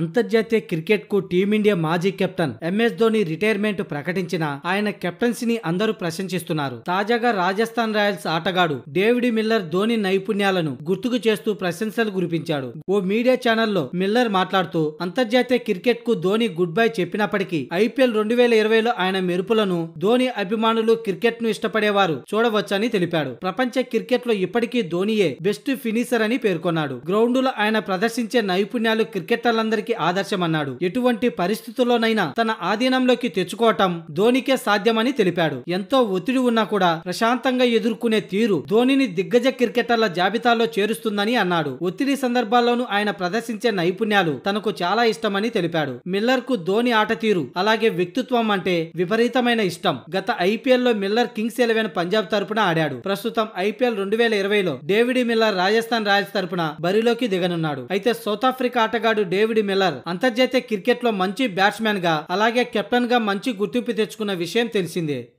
అంతర్జాతీయ క్రికెట్కు టీమిండియా మాజీ కెప్టెన్ ఎంఎస్ ధోని రిటైర్మెంట్ ప్రకటించిన ఆయన కెప్టెన్సీని అందరూ ప్రశంసిస్తున్నారు. తాజాగా రాజస్థాన్ రాయల్స్ ఆటగాడు డేవిడ్ మిల్లర్ ధోని నైపుణ్యాలను గుర్తుకు చేస్తూ ప్రశంసలు కురిపించాడు. ఓ మీడియా ఛానల్లో మిల్లర్ మాట్లాడుతూ అంతర్జాతీయ క్రికెట్కు ధోని గుడ్ బై చెప్పినప్పటికీ ఐపీఎల్ రెండు వేల ఇరవైలో ఆయన మెరుపులను ధోని అభిమానులు క్రికెట్ను ఇష్టపడేవారు చూడవచ్చని తెలిపాడు. ప్రపంచ క్రికెట్లో ఇప్పటికీ ధోనియే బెస్ట్ ఫినిషర్ అని పేర్కొన్నాడు. గ్రౌండ్లో ఆయన ప్రదర్శించే నైపుణ్యాలు క్రికెటర్లందరికీ ఆదర్శమన్నాడు. ఎటువంటి పరిస్థితుల్లోనైనా తన ఆధీనంలోకి తెచ్చుకోవటం ధోనికే సాధ్యమని తెలిపాడు. ఎంతో ఒత్తిడి ఉన్నా కూడా ప్రశాంతంగా ఎదుర్కొనే తీరు ధోనిని దిగ్గజ క్రికెటర్ల జాబితాలో చేరుస్తుందని అన్నాడు. ఒత్తిడి సందర్భాల్లోనూ ఆయన ప్రదర్శించే నైపుణ్యాలు తనకు చాలా ఇష్టమని తెలిపాడు. మిల్లర్కు ధోని ఆట తీరు అలాగే వ్యక్తిత్వం అంటే విపరీతమైన ఇష్టం. గత ఐపీఎల్లో మిల్లర్ కింగ్స్ ఎలెవెన్ పంజాబ్ తరపున ఆడాడు. ప్రస్తుతం ఐపీఎల్ రెండు వేల ఇరవైలో డేవిడ్ మిల్లర్ రాజస్థాన్ రాయల్స్ తరపున బరిలోకి దిగనున్నాడు. అయితే సౌత్ ఆఫ్రికా ఆటగాడు డేవిడ్ మిల్లర్ అంతర్జాతీయ క్రికెట్లో మంచి బ్యాట్స్మెన్గా అలాగే కెప్టెన్గా మంచి గుర్తింపు తెచ్చుకున్న విషయం తెలిసిందే.